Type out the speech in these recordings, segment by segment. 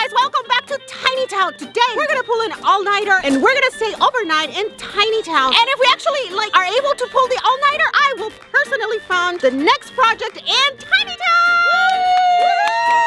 guys, welcome back to Tiny Town. Today, we're gonna pull an all-nighter and we're gonna stay overnight in Tiny Town. And if we actually like are able to pull the all-nighter, I will personally fund the next project in Tiny Town.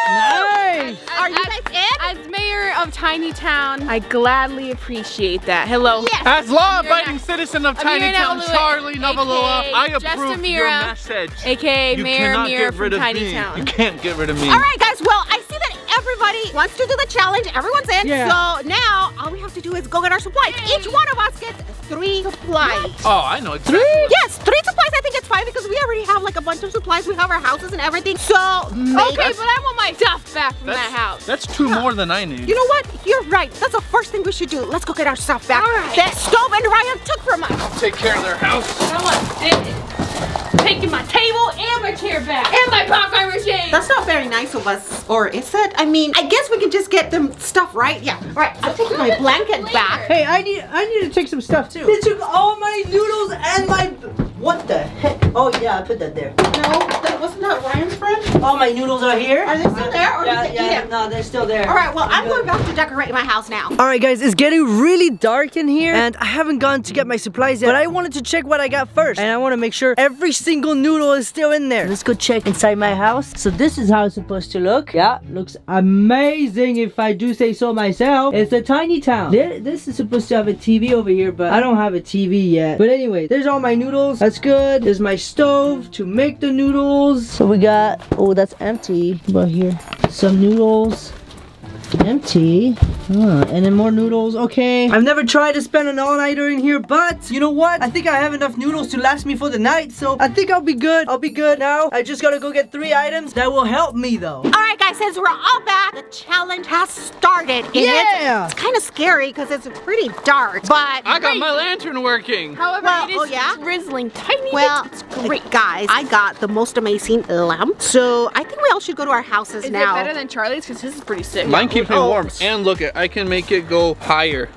Nice. Are you guys in? As mayor of Tiny Town, I gladly appreciate that. Hello. Yes. As law-abiding citizen citizzen of Ameerah Tiny Town, Navalua, Charlie Navalua, uh, I Just approve your message. AKA You Mayor cannot get rid from of Tiny me. Town. You can't get rid of me. All right, guys. Well, I see that everybody wants to do the challenge. Everyone's in. Yeah. So now all we have to do is go get our supplies. Each one of us gets three supplies. Oh, I know exactly. Yes, three supplies. I think it's fine because we already have like a bunch of supplies. We have our houses and everything. So make Okay, but I want my stuff back from that house. that's two more than I need. You know what? You're right. That's the first thing we should do. Let's go get our stuff back. All right. That stove and Ryan took from us. Take care of their house. Someone did it. Taking my table and my chair back. And my popcorn machine. That's not very nice of us. Or is it? I mean, I guess we can just get them stuff, right? Yeah. All right, I'm taking my blanket back. Hey, I need I need to take some stuff too. They took all my noodles and my what the heck? Oh yeah, I put that there. No, that wasn't that Ryan's friend? All my noodles are here. Are they still there or yeah, did they eat yeah, them? no, they're still there. All right, well, I'm Good. going back to decorate my house now. All right, guys, it's getting really dark in here, and I haven't gone to get my supplies yet. But I wanted to check what I got first, and I want to make sure every single noodle is still in there. Let's go check inside my house. So this is how it's supposed to look. Yeah, looks amazing if I do say so myself. It's a tiny town. This is supposed to have a TV over here, but I don't have a TV yet. But anyway, there's all my noodles. That's good. There's my stove to make the noodles. So we got, oh, that's empty. But here, some noodles. Empty. Huh, and then more noodles. Okay. I've never tried to spend an all-nighter in here, but you know what? I think I have enough noodles to last me for the night, so I think I'll be good. I'll be good now. I just gotta go get three items that will help me though. All right, guys, since we're all back, the challenge has started. And Yeah. It's, it's kind of scary because it's pretty dark, but I got my lantern working. However, Well, it is oh, yeah? drizzling tiny well, bits. It's great. guys, I got the most amazing lamp. So I think we all should go to our houses Is now. it better than Charlie's? Because his is pretty sick. Mine keeps me Oh. warm. And look it, I can make it go higher.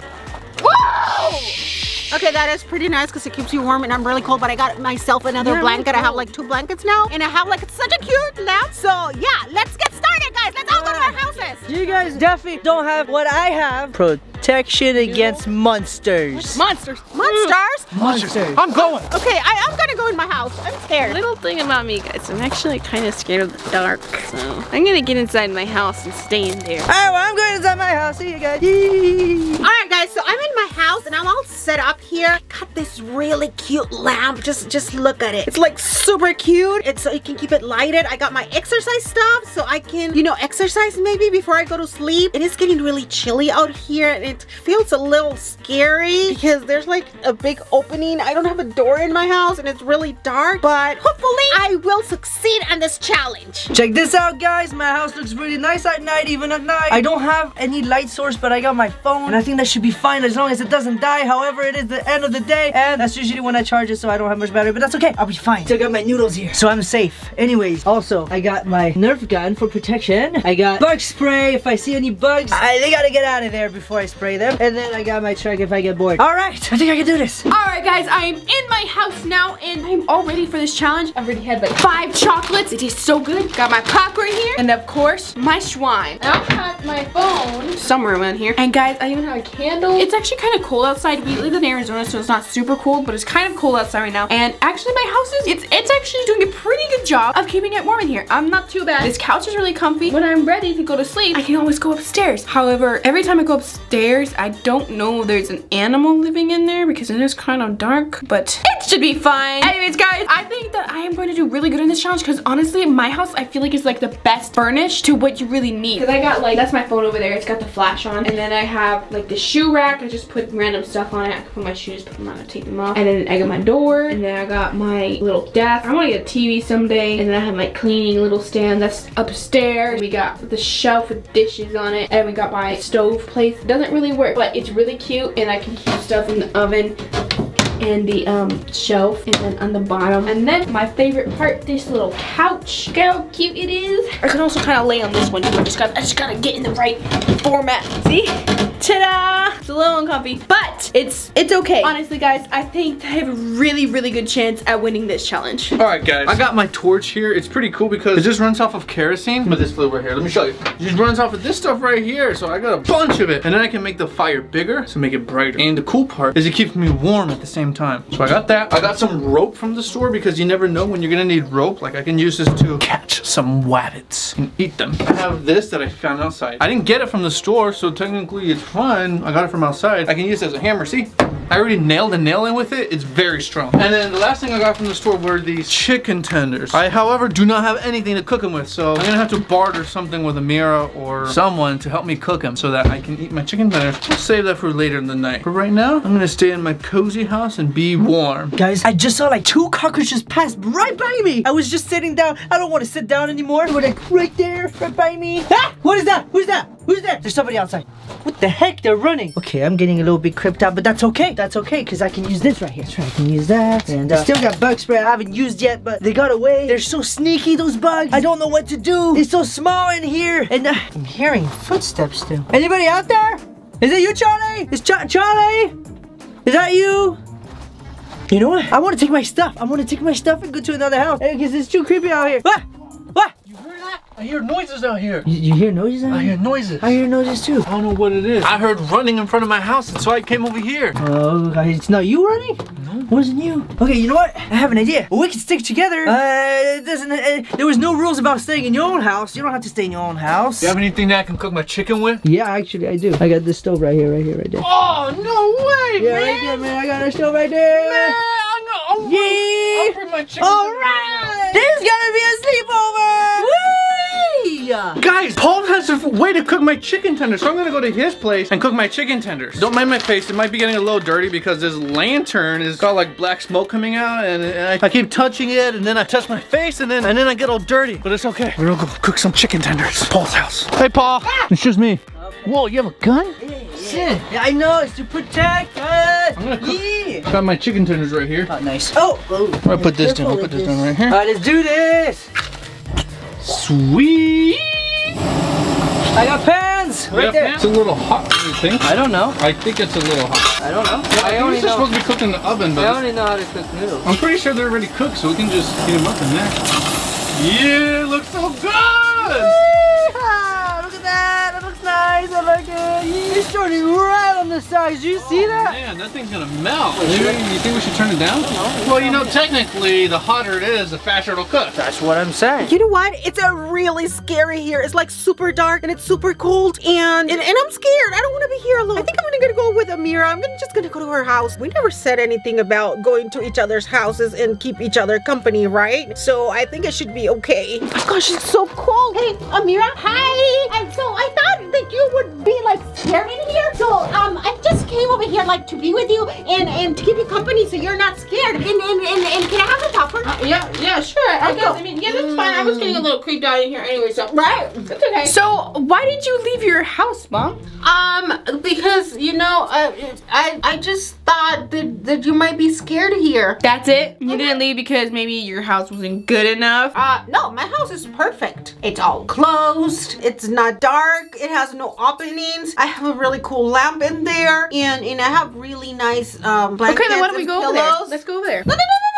Okay, that is pretty nice because it keeps you warm and I'm really cold, but I got myself another Yeah, I'm blanket. I have like two blankets now and I have like such a cute lamp. So yeah, let's get started guys. Let's all go to our houses. You guys definitely don't have what I have. Protection against monsters. Monsters. Monsters? Monsters. I'm going. Okay, I am gonna go in my house. I'm scared. Little thing about me, guys, I'm actually kind of scared of the dark. So I'm gonna get inside my house and stay in there. Alright, well, I'm going inside my house. See you guys. Yee. All right, guys. So I'm in my house and I'm all set up here. Got this really cute lamp. Just, just look at it. It's like super cute. It's so you can keep it lighted. I got my exercise stuff so I can, you know, exercise maybe before I go to sleep. It is getting really chilly out here and it feels a little scary because there's like a big opening. I don't have a door in my house and it's really dark, but hopefully I will succeed on this challenge. Check this out, guys. My house looks really nice at night, even at night. I don't have any light source, but I got my phone, and I think that should be fine as long as it doesn't die. However, it is the end of the day, and that's usually when I charge it, so I don't have much battery, but that's okay. I'll be fine. Still got my noodles here, so I'm safe. Anyways, also, I got my Nerf gun for protection. I got bug spray. If I see any bugs, I, they gotta get out of there before I spray them. And then I got my truck if I get bored. All right, I think I can do this. Alright guys, I am in my house now and I'm all ready for this challenge. I've already had like five chocolates. It tastes so good. Got my popcorn here. And of course, my Schwein. I've got my phone somewhere around here. And guys, I even have a candle. It's actually kind of cold outside. We live in Arizona, so it's not super cold, but it's kind of cold outside right now. And actually my house is, it's, it's actually doing a pretty good job of keeping it warm in here. I'm not too bad. This couch is really comfy. When I'm ready to go to sleep, I can always go upstairs. However, every time I go upstairs, I don't know if there's an animal living in there because it is kind of dark, but it should be fine. Anyways, guys, I think that I am going to do really good in this challenge because honestly, my house, I feel like is like the best furnished to what you really need. Because I got like, that's my phone over there. It's got the flash on. And then I have like the shoe rack. I just put random stuff on it. I can put my shoes, put them on, take them off. And then I got my door. And then I got my little desk. I want to get a TV someday. And then I have my cleaning little stand that's upstairs. We got the shelf with dishes on it. And we got my stove place. It doesn't really work, but it's really cute. And I can keep stuff in the oven and the um, shelf, and then on the bottom. And then my favorite part, this little couch. Look how cute it is. I can also kind of lay on this one too. I just got I just gotta get in the right format. See? Ta-da! It's a little uncomfy, but it's it's okay. Honestly, guys, I think I have a really, really good chance at winning this challenge. All right, guys. I got my torch here. It's pretty cool because it just runs off of kerosene. With this fluid right here. Let me show you. It just runs off of this stuff right here. So I got a bunch of it. And then I can make the fire bigger to make it brighter. And the cool part is it keeps me warm at the same time. So I got that. I got some rope from the store because you never know when you're gonna need rope. Like I can use this to catch some wabbits and eat them. I have this that I found outside. I didn't get it from the store, so technically it's fine. I got it from outside. I can use it as a hammer. See? I already nailed a nail in with it. It's very strong. And then the last thing I got from the store were these chicken tenders. I, however, do not have anything to cook them with, so I'm gonna have to barter something with Ameerah or someone to help me cook them so that I can eat my chicken tenders. We'll save that for later in the night. But right now, I'm gonna stay in my cozy house and be warm. Guys, I just saw like two cockroaches pass right by me. I was just sitting down. I don't want to sit down anymore. They were like right there, right by me. Ah! What is that? Who's that? Who's there? There's somebody outside. What the heck? They're running. Okay, I'm getting a little bit creeped out, but that's okay. That's okay, because I can use this right here. That's right, I can use that. And uh, I still got bug spray I haven't used yet, but they got away. They're so sneaky, those bugs. I don't know what to do. It's so small in here. And uh, I'm hearing footsteps too. Anybody out there? Is it you, Charlie? Is Ch Charlie? Is that you? You know what? I want to take my stuff. I want to take my stuff and go to another house. Hey, Because it's too creepy out here. What? I hear noises out here. You, you hear noises out I hear noises. I hear noises too. I don't know what it is. I heard running in front of my house, and so I came over here. Oh, it's not you running? No. Wasn't you? Okay, you know what? I have an idea. We can stick together. Uh, it doesn't. Uh, there was no rules about staying in your own house. You don't have to stay in your own house. Do you have anything that I can cook my chicken with? Yeah, actually, I do. I got this stove right here, right here, right there. Oh, no way, Yeah, right there, man. I got a stove right there. Man, I'm gonna, I'll, Yeah. I'll bring my chicken. All right. There's gonna be a sleepover. Guys, Paul has a way to cook my chicken tenders, so I'm gonna go to his place and cook my chicken tenders. Don't mind my face, it might be getting a little dirty because this lantern has got like black smoke coming out and, I, I keep touching it and then I touch my face and then and then I get all dirty. But it's okay. We're gonna go cook some chicken tenders. Paul's house. Hey Paul, ah! it's just me. Whoa, you have a gun? Yeah, I know. It's to protect us. I'm gonna cook- Yeah. Got my chicken tenders right here. Oh, nice. Oh, oh. I'm gonna put this down. I'll put this down right here. All right, let's do this. Sweet. I got pans right there. It's a little hot, do you think? I don't know. I think it's a little hot. I don't know. I I think only know. supposed to be cooked in the oven, but I only know how to cook noodles. I'm pretty sure they're already cooked, so we can just heat them up in there. Yeah, it looks so good! At that. That looks nice. I like it. It's turning right on the sides. Do you see oh, that? Man, that thing's gonna melt. Maybe, you think we should turn it down? Well, you know, technically, the hotter it is, the faster it'll cook. That's what I'm saying. You know what? It's a really scary here. It's like super dark and it's super cold and, and and I'm scared. I don't want to be here alone. I think I'm gonna, gonna go with Ameerah. I'm gonna just gonna go to her house. We never said anything about going to each other's houses and keep each other company, right? So I think it should be okay. Oh my gosh, it's so cold. Hey, Ameerah. Hi. And so I thought that you would be like scared in here. So um, I just came over here like to be with you and and to keep you company so you're not scared. And and and, and can I have a popcorn? Yeah, yeah, sure. I Okay. guess. I mean, yeah, that's fine. I was getting a little creeped out in here anyway, so Right. it's okay. So, why did you leave your house, mom? Um, because you know, uh, I I just thought that, that you might be scared here. That's it? You okay. didn't leave because maybe your house wasn't good enough? Uh, no, my house is perfect. It's all closed. It's not dark. It has no openings. I have a really cool lamp in there. And, and I have really nice um, blankets Okay, then why don't we go pillows. over there? Let's go over there. No, no, no, no no.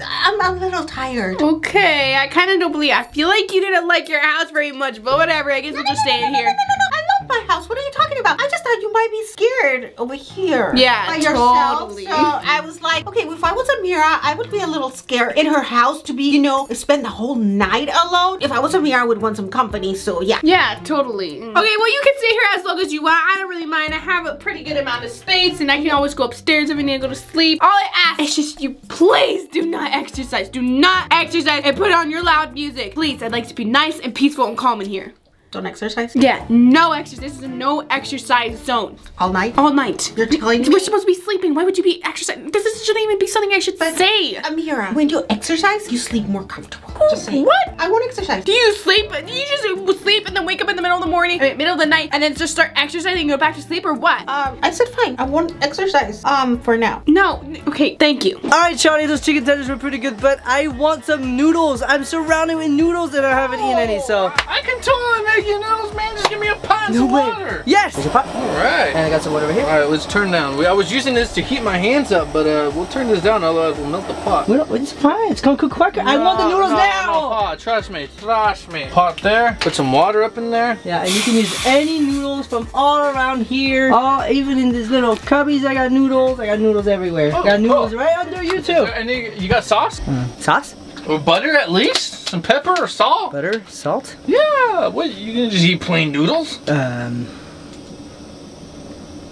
I'm a little tired. Okay, I kind of don't believe. I feel like you didn't like your house very much, but whatever. I guess no, we'll no, just no, stay in here. No no no no no. I love my house. What are you talking talking about? I just thought you might be scared over here. Yeah, by yourself. totally. So I was like, okay, if I was Ameerah, I would be a little scared in her house to be, you know, spend the whole night alone. If I was Ameerah, I would want some company. So yeah. Yeah, totally. Mm. Okay, well, you can stay here as long as you want. I don't really mind. I have a pretty good amount of space, and I can always go upstairs if I need to go to sleep. All I ask is just you please do not exercise. Do not exercise and put on your loud music. Please, I'd like to be nice and peaceful and calm in here. Don't exercise? Yeah, no exercise. This is a no exercise zone. All night? All night. You're telling me? We're supposed to be sleeping. Why would you be exercising? This is- shouldn't even be something I should say. Ameerah, when you exercise, you sleep more comfortable. Just saying. What? I won't exercise. Do you sleep? Do you just sleep and then wake up in the middle of the morning, I mean, middle of the night, and then just start exercising and go back to sleep, or what? Um, I said fine. I won't exercise. Um, for now. no. Okay. Thank you. All right, Charlie, those chicken tenders were pretty good, but I want some noodles. I'm surrounded with noodles and I haven't eaten any, so. I can totally you noodles, man. Just give me a pot and No water. Yes. There's a pot. All right. And I got some water over here. All right, let's turn down. We, I was using this to heat my hands up, but uh, we'll turn this down, otherwise we'll melt the pot. Well, it's fine. It's gonna cook quicker. I want the noodles no, now. No, pot. Trust me, trust me. Pot there. Put some water up in there. Yeah, and you can use any noodles from all around here. All even in these little cubbies, I got noodles. I got noodles everywhere. Oh, got noodles oh. right under you too. there any, you got sauce? Sauce, Or butter at least? Some pepper or salt? butter, salt. Yeah. What? You gonna just eat plain noodles? Um.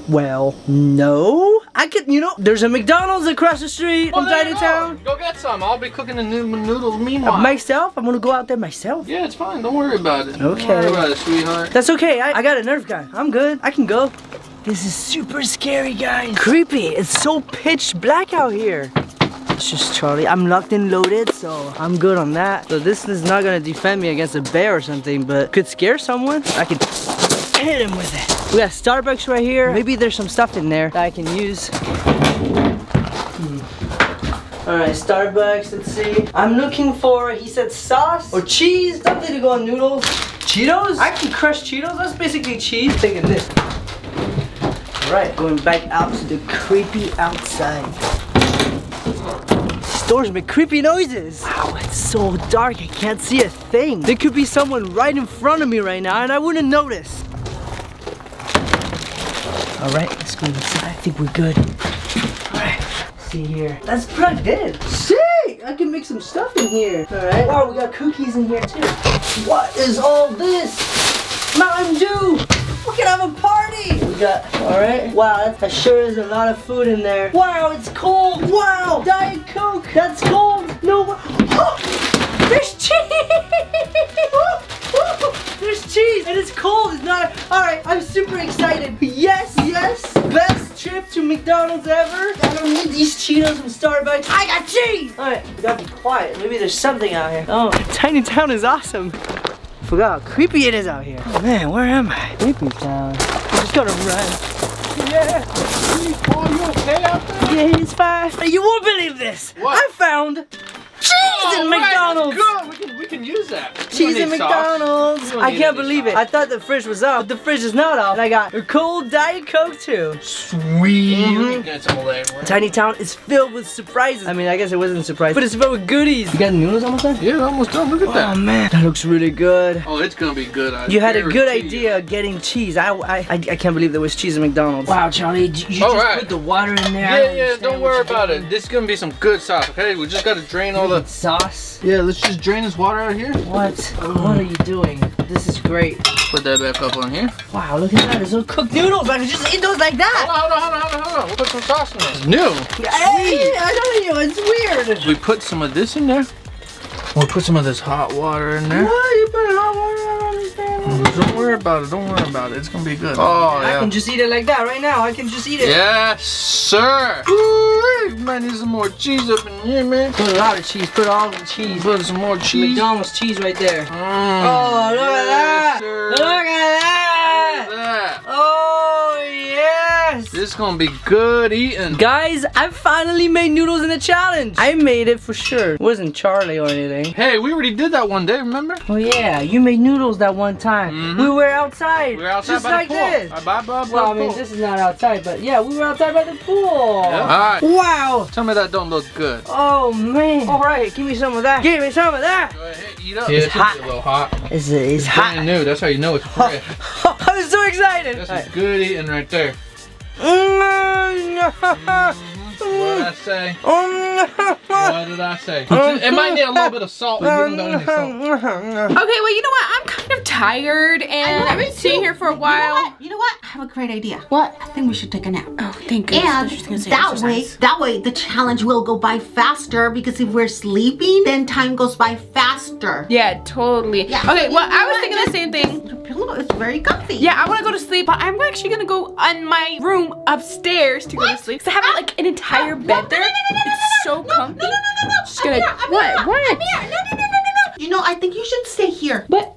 Well, no. I could, you know, there's a McDonald's across the street Well, from there you Chinatown. Go. go get some. I'll be cooking the noo- noodles meanwhile. Myself, I'm gonna go out there myself. yeah, it's fine. Don't worry about it. Okay. Don't worry about it, sweetheart. That's okay. I, I got a Nerf gun. I'm good. I can go. This is super scary, guys. Creepy. It's so pitch black out here. It's just Charlie. I'm locked and loaded, so I'm good on that. So this is not gonna defend me against a bear or something, but could scare someone. I could hit him with it. We got Starbucks right here. Maybe there's some stuff in there that I can use. Hmm. All right, Starbucks, let's see. I'm looking for, he said sauce or cheese, something to go on noodles. Cheetos? I can crush Cheetos, that's basically cheese. Taking this. All right, going back out to the creepy outside. Doors make creepy noises. Wow, it's so dark, I can't see a thing. There could be someone right in front of me right now and I wouldn't notice. All right, let's go inside. I think we're good. All right, see here. That's plugged in. Sick! I can make some stuff in here. All right. Wow, we got cookies in here too. What is all this? Mountain Dew. We got. All right. Wow, that, that sure is a lot of food in there. Wow, it's cold. Wow, Diet Coke. That's cold. No. Oh, there's cheese. Oh, oh, there's cheese and it's cold. It's not. All right, I'm super excited. Yes, yes. Best trip to McDonald's ever. I don't need these Cheetos from Starbucks. I got cheese. All right, we gotta be quiet. Maybe there's something out here. Oh, Tiny Town is awesome. Forgot how creepy it is out here. Oh man, where am I? Creepy Town. I just gotta run. Yeah. Oh, you okay out there? Yeah, it's fine. You won't believe this. What? I found cheese in oh All right, McDonald's. Good. We can, we can use that. We Cheese in. McDonald's. I can't any believe it. I thought the fridge was off, but the fridge is not off. And I got a cold Diet Coke too. Sweet. Mm-hmm. That's all that. works. Tiny Town is filled with surprises. I mean, I guess it wasn't a surprise, but it's filled with goodies. You got the noodles almost done? Yeah, almost done. Look at that. Oh that. man, that looks really good. Oh, it's gonna be good. I You had a good idea of getting cheese. I, I, I, I can't believe there was cheese in McDonald's. Wow, Charlie, you you All just right. put the water in there. Yeah, yeah. Don't worry about doing. it. This is gonna be some good sauce. Okay, we just gotta drain all the. Sauce. Yeah, let's just drain this water out here. What? What are you doing? This is great. Put that back up on here. Wow, look at that. There's no cooked noodles. I can just eat those like Hold that. on, hold on, hold on, hold on, hold on. We'll put some sauce in there. It's new. Hey, I know you. It's weird. We put some of this in there. We'll put some of this hot water in there. What? You put hot water? I don't. Don't worry about it. Don't worry about it. It's gonna be good. Oh I yeah. I can just eat it like that right now. I can just eat it. Yes, sir. Ooh, man, need some more cheese up in here, man. Put a lot of cheese. Put all the cheese. Put some more cheese. McDonald's cheese right there. Mm. Oh, look at that. Yes, sir. Look at that. Look at that. Oh, yes. This is gonna be good eating. Guys, I finally made noodles in the challenge. I made it for sure. It wasn't Charlie or anything. Hey, we already did that one day, remember? Oh yeah, you made noodles that one time. Mhm. We were outside. We were outside just by like the pool. this. Uh, By, by, by Well, I mean, this is not outside, but yeah, we were outside by the pool. Yeah. All right. Wow. Tell me that don't look good. Oh man. All right, give me some of that. Give me some of that. Go ahead, eat up. It's it's hot. a little hot. It's, it's Brand hot. new. That's how you know it's fresh. I'm so excited. This is good eating right there. What did I say? What did I say? It might need a little bit of salt. We didn't know any salt. Okay, well, you know what? I'm kind of tired and I've been me sitting here for a You know while. You know what? I have a great idea. What? I think we should take a nap. Oh, thank goodness. And was just gonna that way, that way the challenge will go by faster because if we're sleeping, then time goes by faster. Yeah, totally. Yeah. Okay, well, You I was thinking the same thing. Your pillow is very comfy. Yeah, I want to go to sleep, but I'm actually gonna go on my room upstairs to go to sleep. Cause I have like an entire No, bed no, there. no, no, no, no, It's so no, no, comfy. No, no, no, no, no. Just gonna- Ameerah, what? Ameerah, What? Ameerah, no, no, no, no, no, no. You know, I think you should stay here. But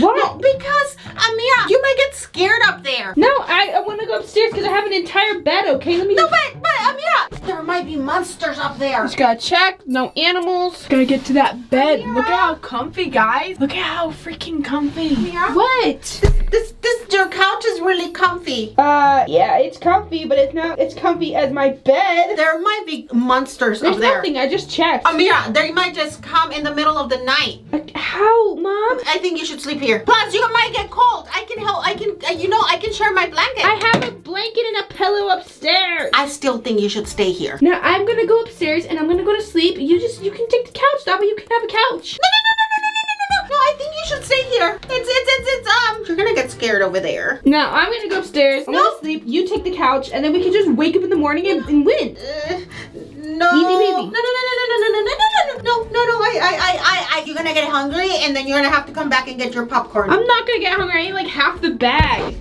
what? No, because Ameerah, you might get scared up there. No, I, I want to go upstairs because I have an entire bed. Okay, let me. No, but, but Ameerah, there might be monsters up there. Just gotta check. No animals. Gotta get to that bed. Ameerah. Look at how comfy, guys. Look at how freaking comfy. Ameerah? What? This, this, your couch is really comfy. Uh, yeah, it's comfy, but it's not it's comfy as my bed. There might be monsters There's up there. There's nothing. I just checked. Ameerah, they might just come in the middle of the night. How, mom? I think you should sleep here. Plus, you might get cold. I can help. I can, uh, you know, I can share my blanket. I have a blanket and a pillow upstairs. I still think you should stay here. Now I'm gonna go upstairs and I'm gonna go to sleep. You just you can take the couch. Way you can have a couch. No, no, stay here. It's, it's, it's, it's, um, you're gonna get scared over there. No, I'm gonna go upstairs. No. gonna sleep. You take the couch, and then we can just wake up in the morning and, and win. Uh, no. Easy peasy. No, no, no, no, no, no, no, no, no, no, no, no, no. I, I, I, I, I, you're gonna get hungry, and then you're gonna have to come back and get your popcorn. I'm not gonna get hungry. I ate like half the bag.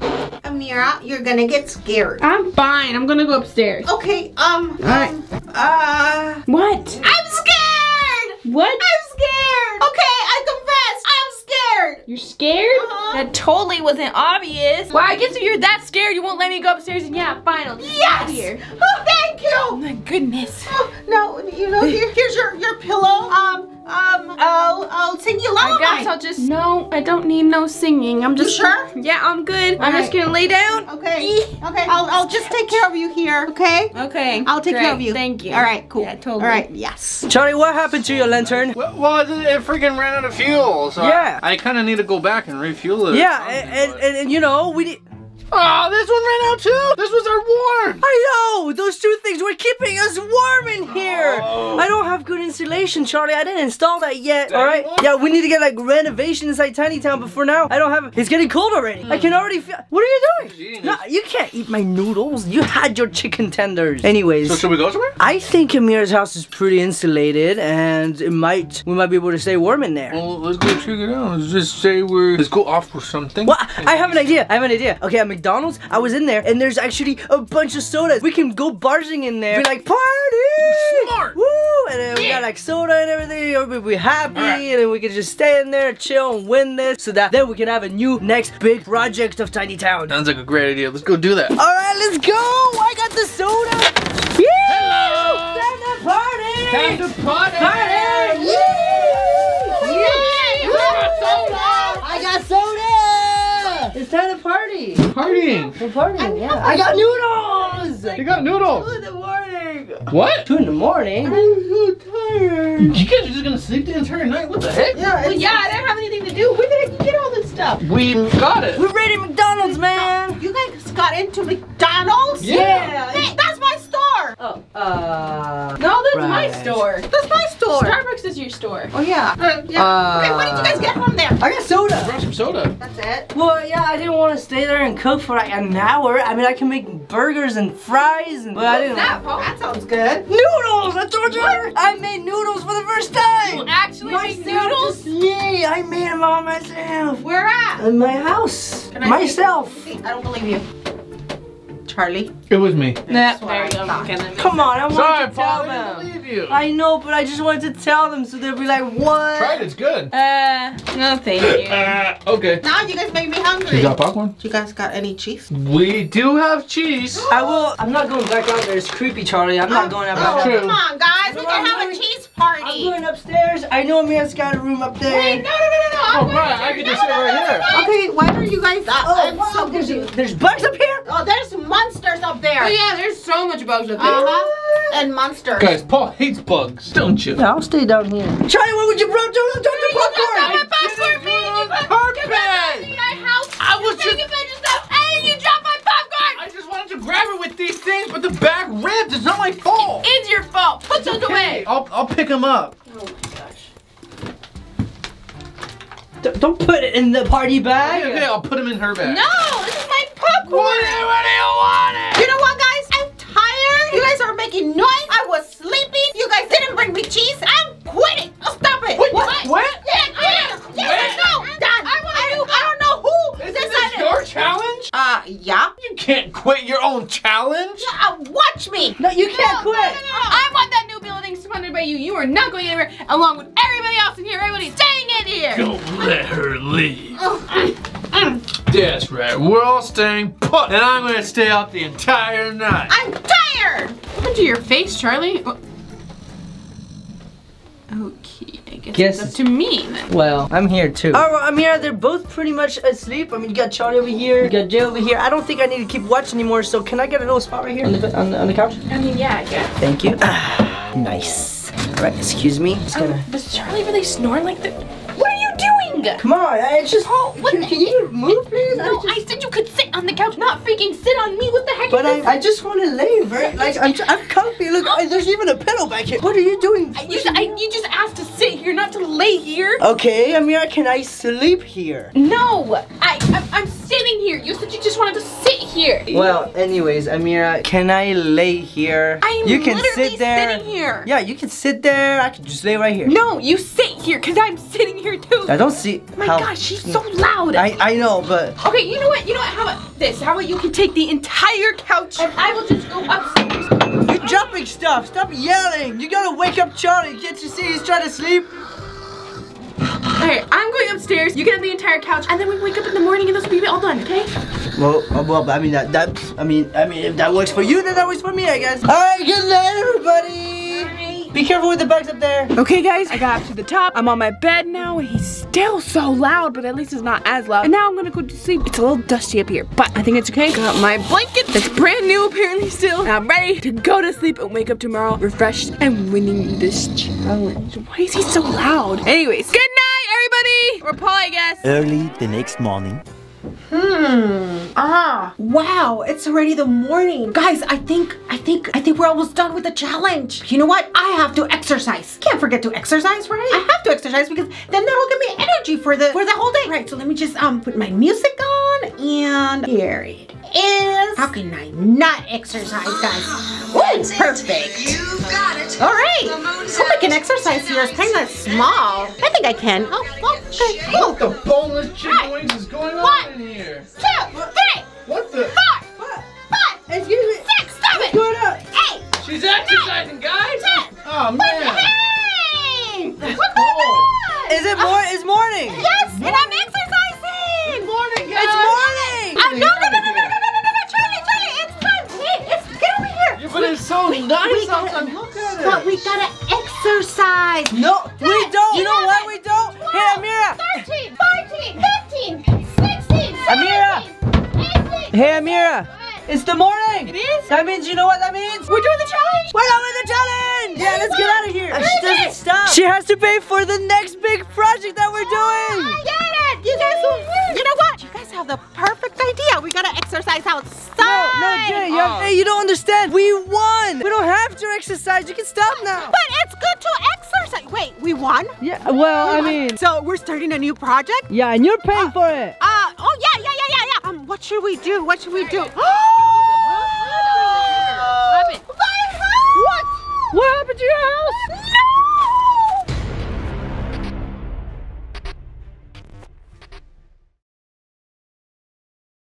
Ameerah, you're gonna get scared. I'm fine. I'm gonna go upstairs. Okay, um, Alright. um, uh, What? I'm scared. What? I'm scared. Okay, I confess, I'm scared. You're scared? Uh-huh. That totally wasn't obvious. Well, I guess if you're that scared, you won't let me go upstairs. And yeah, fine. I'll Yes. here. Oh, thank Oh you. my goodness. Oh, no, you know, here, here's your your pillow. Um, um, I'll I'll sing you a I lullaby. guess I'll just. No, I don't need no singing. I'm just. sure? Yeah, I'm good. I'm just gonna lay down. Okay. Okay. I'll I'll just take care of you here. Okay. Okay. I'll take care of you. Thank you. All right. Cool. Yeah, totally. All right. Yes. Charlie, what happened to your lantern? Well, well it, it freaking ran out of fuel, so Yeah. I, I kind of need to go back and refuel it. Yeah, and, and, and, and you know, we did. Oh, this one ran out too. This was our warm. I know! Those two things were keeping us warm in here! Oh. I don't have good insulation, Charlie. I didn't install that yet. Tiny Alright? Yeah, we need to get like renovation inside Tiny Town, but for now, I don't have It's getting cold already. I can already feel. What are you doing? No, you can't eat my noodles. You had your chicken tenders. Anyways. So should we go somewhere? I think Ameerah's house is pretty insulated, and it might we might be able to stay warm in there. Well, let's go check it out. Let's just say we're. Let's go off for something. Well, I have an idea. I have an idea. Okay, at McDonald's, I was in there, and there's actually a bunch of sodas. We can go barging in there. Be like, party! Smart. Woo! And then we got like soda and everything. Everybody be happy, Alright. and then we can just stay in there, chill, and win this, so that then we can have a new next big project of Tiny Town. Sounds like a great idea. Let's go do that. All right, let's go! I got the soda. Yeah! Hello! Time to party! Time to party! party! Yay! I got soda! It's time to party! Partying. We're partying, yeah. I got noodles! You got noodles. Two in the morning! What? Two in the morning? I'm so tired. You guys are just gonna sleep the entire night? What the heck? Yeah. Well, yeah, I didn't have anything to do. Where the heck you get all this stuff? We got it. We're ready McDonald's, man! You guys got into McDonald's? Yeah. Hey, that's my store. Oh, uh... No, that's my store. That's my store. Starbucks is your store. Oh yeah. Uh, yeah. okay, what did you guys get from there? I got soda! Brought some soda. That's it. Well, yeah, I didn't want to stay there and cook for like an hour. I mean, I can make burgers and fries, and but I didn't. That, Paul? That sounds good. Noodles! I told you! I made noodles for the first time! You actually make noodles? Yeah, I made them all myself. Where at? In my house. Can I myself. I don't believe you. Charlie. It was me. Nah, there you go. thought. Okay, let me- Come on, I wanted Sorry, to tell Paul. I them. believe you. I know, but I just wanted to tell them so they'll be like, what? Tried. It's good. Uh, no, thank you. Uh, okay. Now you guys make me hungry. You got popcorn? You guys got any cheese? We do have cheese. I will. I'm not going back out there. It's creepy, Charlie. I'm not going out Oh, back True. there. come on, guys. We can I'm have a going- cheese I'm party. going upstairs. I know Mia's got a room up there. Wait, no, no, no, no, no. I'm Oh, going right. I to- can no, just sit no, no, right no, here. no, no. Okay, why are you guys? Oh, I'm wow, so there's, there's bugs up here? Oh, there's monsters up there. Oh yeah, there's so much bugs up there. Uh huh. And monsters. Guys, Paul hates bugs, don't you? Yeah, I'll stay down here. Charlie, what would you bro? Don't, don't, don't You got popcorn! my popcorn, man. You got Purpose! my house. I was Take just. advantage of that. And you dropped my popcorn. I just wanted to grab it with these things, but the back ripped. It's not my fault. It's your fault. Put those Okay, away. I'll, I'll pick them up. Oh my gosh. D- don't put it in the party bag. Okay, okay, I'll put him in her bag. No, this is my popcorn. What do you, what do you bring me cheese. I'm quitting. Oh, stop it. Wait, what? What? Yeah, yeah. Yes, no. Done. I, I, I don't know who Isn't this decided. your challenge? Uh, yeah. You can't quit your own challenge. Uh, watch me. No, you can't quit. I want that new building funded by you. You are not going anywhere, along with everybody else in here. Everybody's staying in here. Don't let her leave. Oh, mm, mm. That's right. We're all staying put, and I'm gonna stay out the entire night. I'm tired. Look into your face, Charlie? Okay, I guess, Guess it's up to me then. Well, I'm here too. Oh, well, Ameerah, they're both pretty much asleep. I mean, you got Charlie over here, you got Jay over here. I don't think I need to keep watch anymore, so can I get a little spot right here on the, on the, on the couch? I mean, yeah, I guess. Thank you. nice. All right, excuse me. Just oh, gonna... Oh, does Charlie really snore like that? Come on, it's just... Oh, what can, can you move, please? No, I I said you could sit on the couch, not freaking sit on me. What the heck but I, I just want to lay very, like, I'm, I'm comfy. Look, I, there's even a pillow back here. What are you doing? You, I, you just asked to sit here, not to lay here. Okay, Ameerah, can I sleep here? No, I, I'm, I'm sitting here. You said you just wanted to sit here. Well, anyways, Ameerah, can I lay here? I'm you can literally sit there. sitting here. Yeah, you can sit there. I can just lay right here. No, you sit here, because I'm sitting here too. I don't see My how. gosh, she's so loud. I I know, but Okay, you know what? You know what? How about this? How about you can take the entire couch and I will just go upstairs. you're jumping stuff. Stop yelling. You gotta wake up Charlie. Can't you see he's trying to sleep? Alright, I'm going upstairs. You get the entire couch, and then we wake up in the morning and this will be all done, okay? Well, uh, well, I mean that that I mean I mean if that works for you, then that works for me, I guess. All right, good night, everybody. Be careful with the bugs up there. Okay, guys, I got up to the top. I'm on my bed now, and he's still so loud, but at least it's not as loud. And now I'm gonna go to sleep. It's a little dusty up here, but I think it's okay. Got my blanket that's brand new, apparently, still. And I'm ready to go to sleep and wake up tomorrow refreshed and winning this challenge. Why is he so loud? Anyways, good night, everybody! Or Paul, I guess. Early the next morning. Hmm. Ah. Wow. It's already the morning. Guys, I think, I think, I think we're almost done with the challenge. You know what? I have to exercise. Can't forget to exercise, right? I have to exercise because then that'll give me energy for the for the whole day. Right. So let me just um put my music on and here it is. How can I not exercise, guys? Ooh, perfect. All right. Hope I can exercise here. It's kind of small. I think I can. Oh, okay. What the boneless chicken wings is going on What? in here? Two, three, What the? four, five, Excuse me. six, seven, Going up. eight, She's exercising, guys. ten. Oh man. Hey! What's going on? Is it more? It's morning. Yes, and I'm exercising. So nice we gotta- outside. Look at it. But we gotta exercise. No, we don't. You know what we don't? Hey, Ameerah. 13, 14, 15, 16, 17, Ameerah. 18. Hey, Ameerah. It's the morning. It is? That means you know what that means? We're doing the challenge! We're done with the challenge! Yeah, let's get out of here. Where she doesn't it? stop. She has to pay for the next big project that we're oh, doing. I get it. You guys, will, you know what? have the perfect idea. We gotta exercise outside. No, no, Jenny, you, oh. you don't understand. We won. We don't have to exercise. You can stop now. But it's good to exercise. Wait, we won? Yeah, well, we I won. mean. So we're starting a new project? Yeah, and you're paying uh, for it. Uh, oh, yeah, yeah, yeah, yeah, yeah. Um, what should we do? What should we do? What? What happened to your house? No!